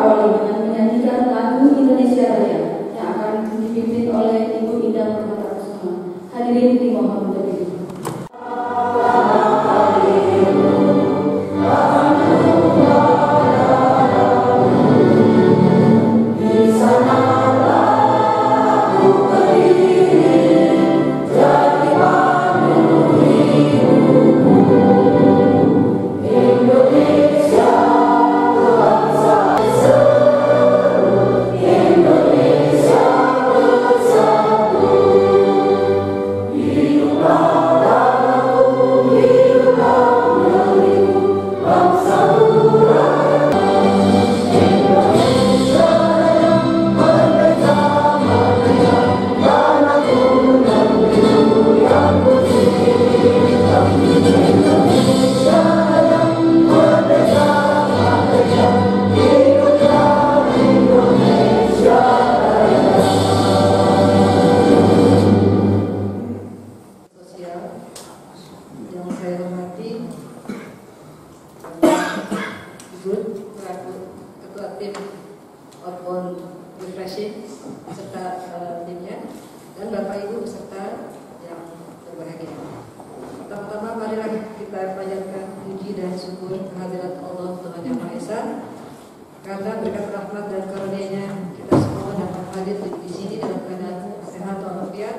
ಅವರಿಗೆ sosial karena berkat rahmat dan karunia-Nya kita semua dapat hadir di, sini dalam keadaan sehat walafiat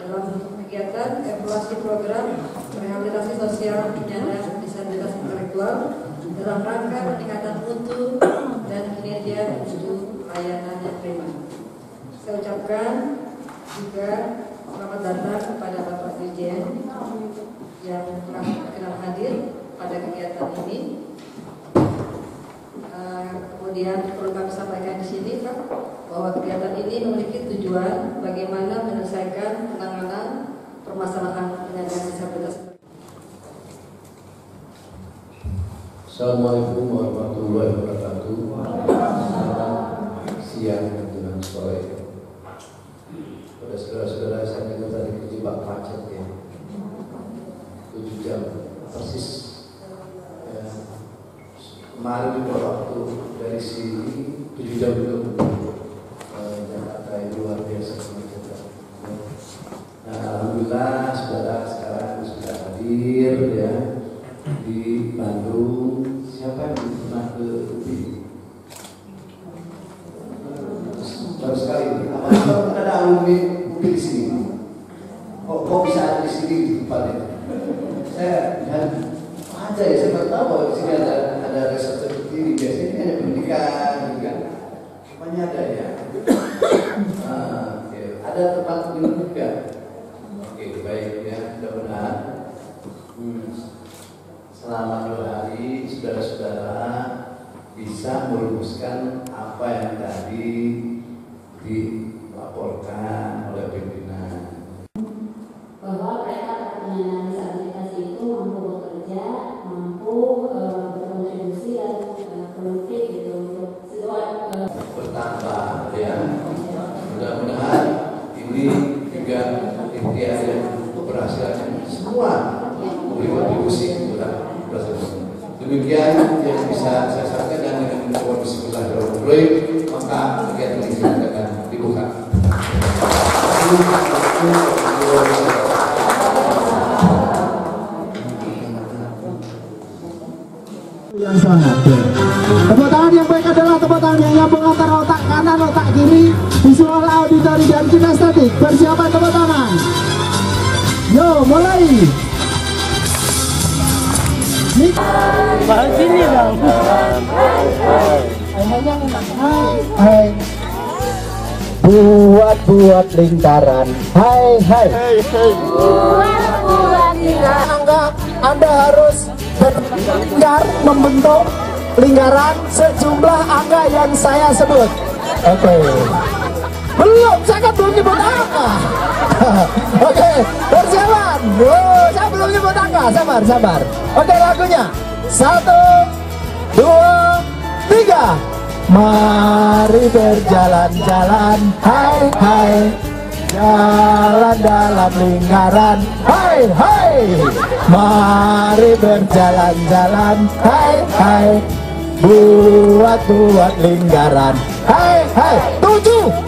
dalam kegiatan evaluasi program rehabilitasi sosial penyandang disabilitas intelektual dalam rangka peningkatan mutu dan kinerja menuju layanan yang prima. Saya ucapkan juga selamat datang kepada Bapak Dirjen yang telah hadir pada kegiatan ini. Eh, kemudian perlu kami sampaikan di sini bahwa kegiatan ini memiliki tujuan bagaimana menyelesaikan penanganan permasalahan penyandang disabilitas. Assalamualaikum warahmatullahi wabarakatuh. Selamat siang menjelang sore. Pada saudara-saudara saya juga tadi terjebak macet ya. 7 jam persis. Ya. Kemarin juga waktu dari sini tujuh jam dulu Eh, Jakarta ini luar biasa kemacetan. Nah, alhamdulillah saudara sekarang sudah hadir ya di Bandung. Siapa yang pernah ke UPI? Baru sekali. Apa ada alumni auditori, dan kinestetik. Persiapan tepuk tangan. Yo, mulai. Nik. Hai. Buat-buat lingkaran. Hai, hai. Anda, Anda harus berlingkar membentuk lingkaran sejumlah angka yang saya sebut. Oke. Belum, saya kan belum nyebut angka. Oke, berjalan. Wow, saya belum nyebut angka. Sabar, sabar. Oke, lagunya. Satu, dua, tiga. Mari berjalan-jalan. Hai, hai. Jalan dalam lingkaran Hai hai Mari berjalan-jalan Hai hai Buat-buat lingkaran Hai hai Tujuh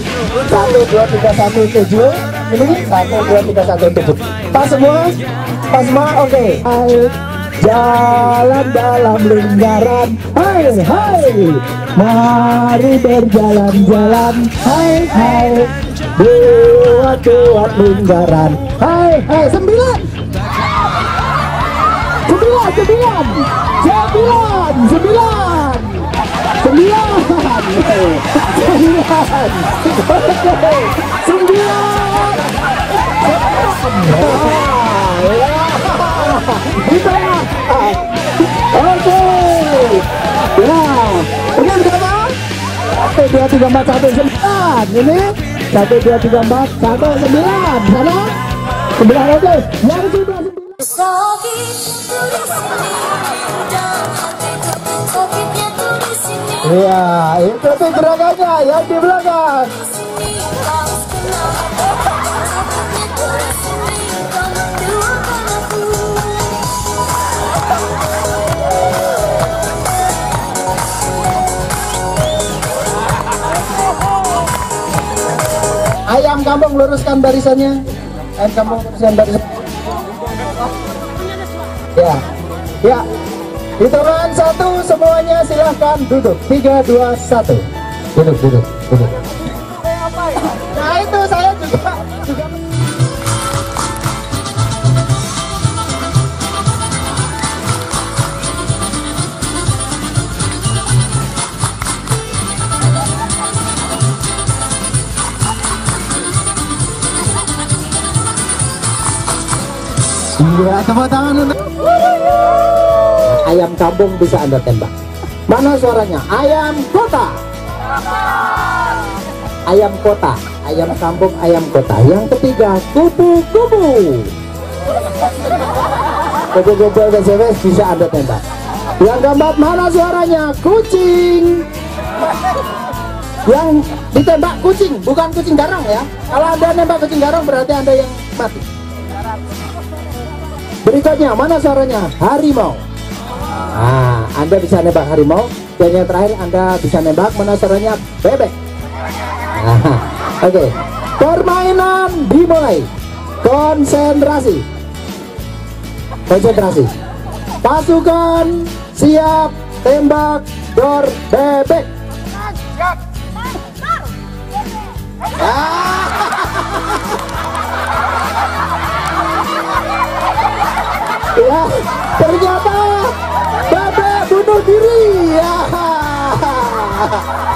Satu, dua, tiga, satu, tujuh. Ini satu, dua, tiga, satu, tujuh. Pas semua? Pas semua? Oke. Hai. Jalan dalam lingkaran Hai hai Mari berjalan-jalan Hai hai Buat-buat lingkaran Hai hai Sembilan Sembilan Sembilan Sembilan Sembilan Ah, ya. Ya? Satu, dua, tiga, empat, satu, sembilan Ini tiga, empat, satu, sembilan Sana Sembilan oke Yang sudah sembilan Iya, itu tuh gerakannya yang di belakang. Ayam kampung luruskan barisannya. Ayam kampung luruskan barisan. Ya, ya. Hitungan satu semuanya silahkan duduk. Tiga, dua, satu. Duduk, duduk, duduk. Nah itu saya juga Iya, tepuk tangan untuk ayam kampung bisa Anda tembak. Mana suaranya? Ayam kota. Ayam kota, ayam kampung, ayam kota. Yang ketiga, kupu-kupu. Kupu-kupu SMS bisa Anda tembak. Yang keempat, mana suaranya? Kucing. Yang ditembak kucing, bukan kucing garang ya. Kalau Anda nembak kucing garang berarti Anda yang mati. Berikutnya, mana suaranya? Harimau. Nah, Anda bisa nembak harimau. Dan yang terakhir, Anda bisa nembak mana suaranya? Bebek. Nah, Oke, permainan dimulai. Konsentrasi. Konsentrasi. Pasukan siap tembak dor bebek. Ya, ternyata diri. Ya.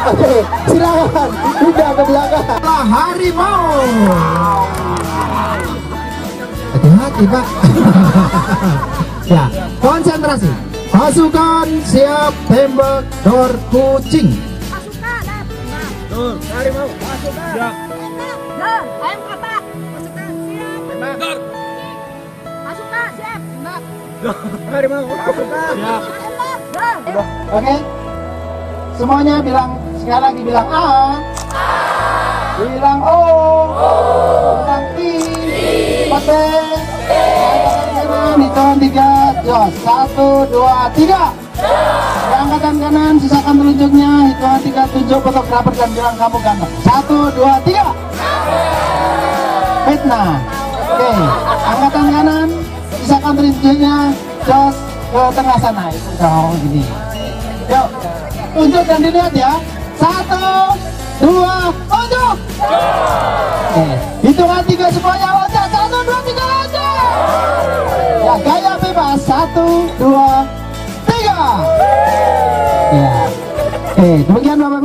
Oke, silakan pindah ke belakang. Harimau. Hati-hati, Pak. ya, konsentrasi. Pasukan siap tembak dor kucing. Ayam kota. Pasukan siap. Tembak. Pasukan siap. Tembak. Tembak. Oke. Semuanya bilang sekali lagi bilang A. Bilang O. Bilang I. Empat B. Kanan, tiga. Jos. Satu, dua, tiga. Angkatan kanan, sisakan telunjuknya. Hitungan tiga, tunjuk fotografer dan bilang kamu ganteng. Satu, dua, tiga. Fitnah. Oke. Angkatan kanan, sisakan telunjuknya. Jos ke tengah sana. Itu oh, gini. Yuk, tunjuk dan dilihat ya. Satu, dua, tunjuk. Oke, hitungan tiga semuanya loncat. Satu, dua, tiga, loncat. Ya, gaya bebas. Satu, dua, tiga. Ya. Oke, demikian Bapak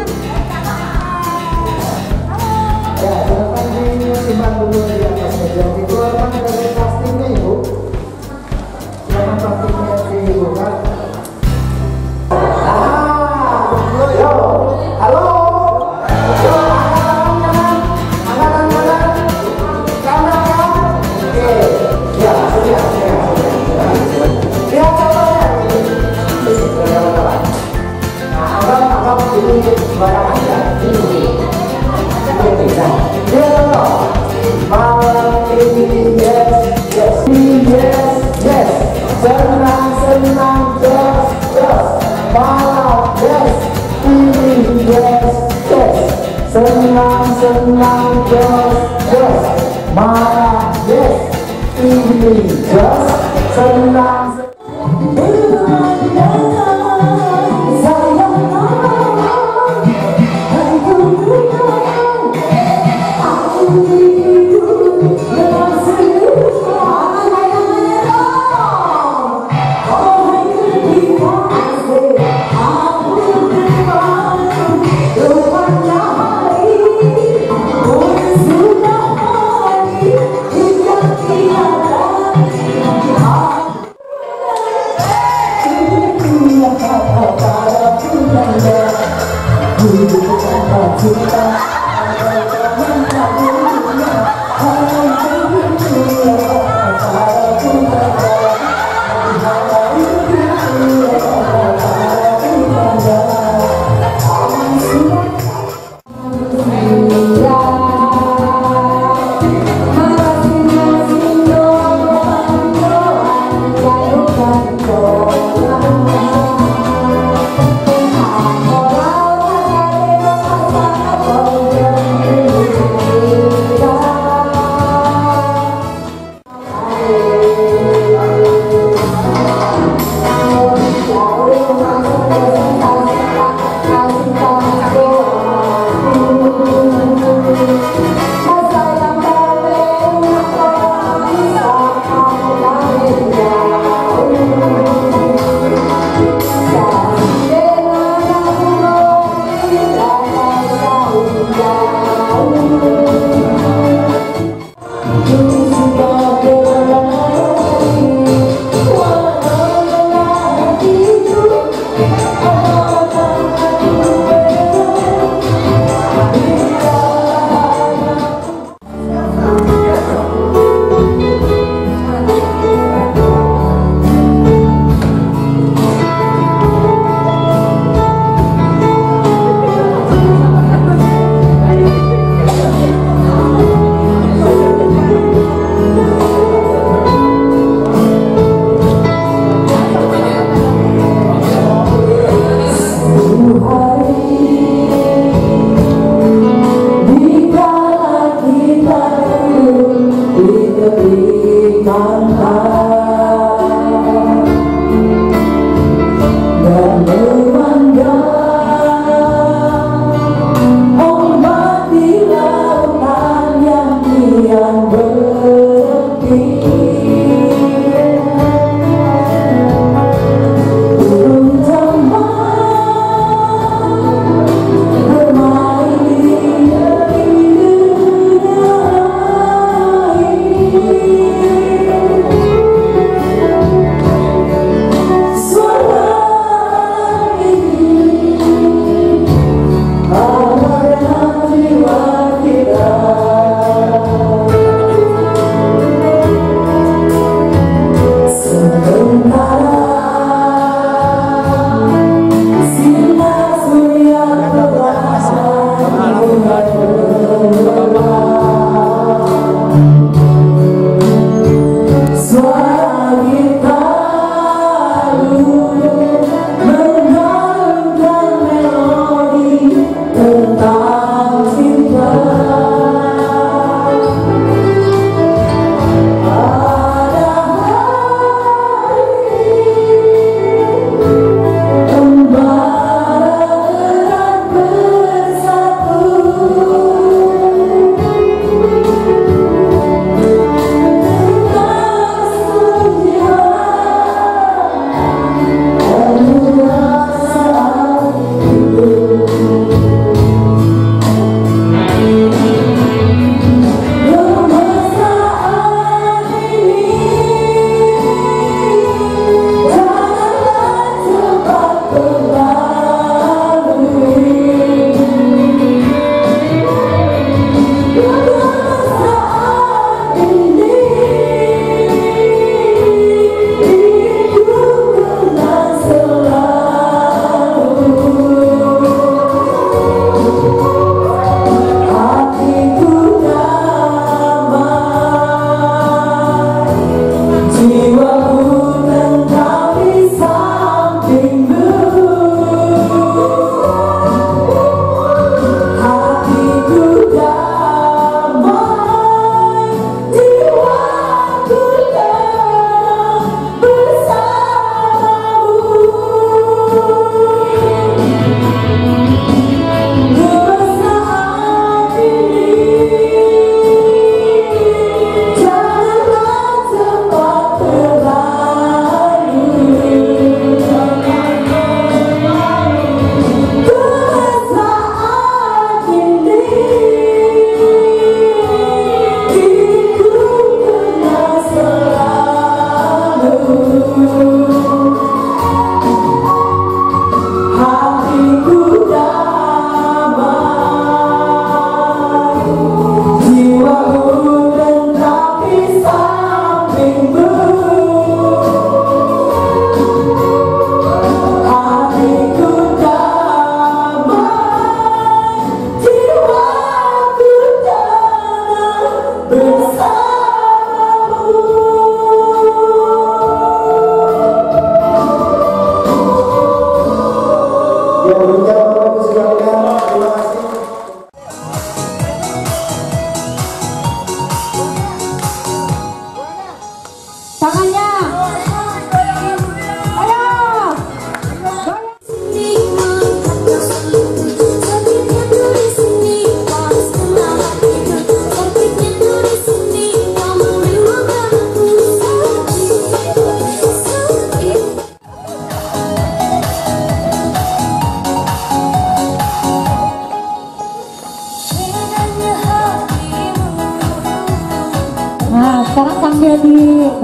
yes, yes. Senang, senang, yes, yes. Malam, yes, ini, yes, yes. Senang, senang, yes, yes. Malam, yes, ini, yes. Senang, Bom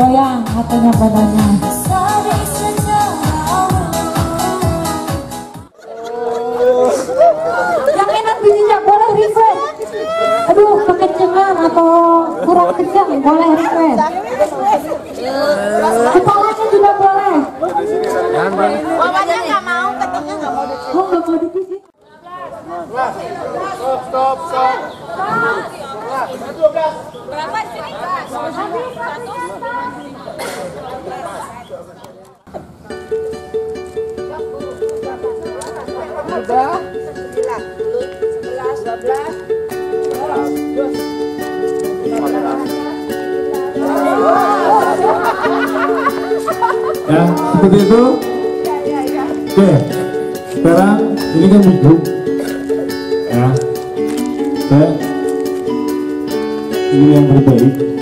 Yang 掌 Ya, seperti itu. Oke, sekarang ini kan minggu. Ya, saya ini yang terbaik.